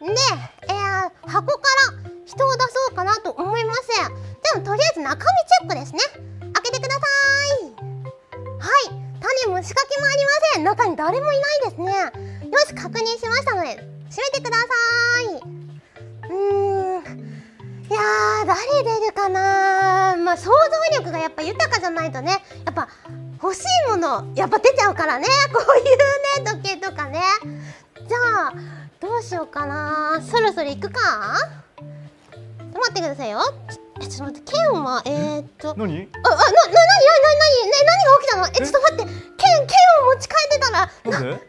でえー、箱から人を出そうかなと思いますでもとりあえず中身チェックですね。開けてください。はい。種も仕掛けもありません。中に誰もいないですね。よし確認しましたので閉めてください。うん。いや誰出るかなまあ想像力がやっぱ豊かじゃないとね。やっぱ欲しいものやっぱ出ちゃうからね。こういうね時計とかね。じゃあどうしようかな。そろそろ行くか。待ってくださいよ。えちょっと待って剣はえ？ー、っと何？ああなななになになにね何が起きたの？え？ちょっと待って。剣剣を持ち帰ってたら。なえなんか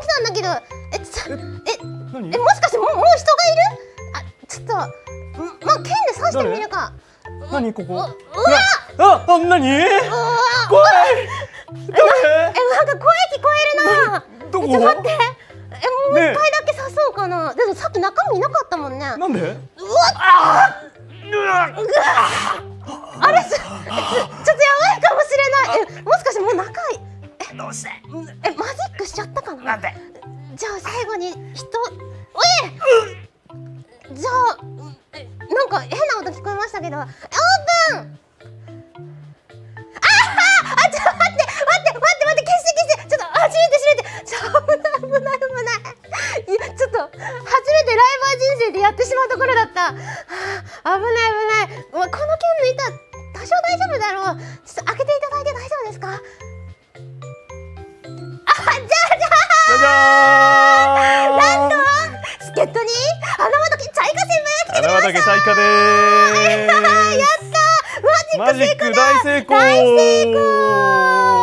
起きたんだけど。えちょえ？何？えもしかしてもうもう人がいる？あちょっとんまあ剣で刺してみるか。何？ここ？うわ！ああ何？怖い！えなんか声聞こえるな。どこ？えちょっと待って。えもう一ね回だけ刺そうかな、でもさっき中身いなかったもんね。なんで？うわうわあれちょ ちょっとやばいかもしれない。えもしかしてもう中いどうして？えマジックしちゃったかな？なんで？じゃあ最後に人おい！じゃあうんえなんか変な音聞こえましたけどオープン初めてライバー人生でやってしまうところだった。はあ危ない危ない。まこの剣抜いたら多少大丈夫だろう。ちょっと開けていただいて大丈夫ですか？あじゃあじゃーん。なんと助っ人に花畑チャイカ先輩が来てくれました花畑チャイカで やーすったマジック成功だ。マジック大成功。大成功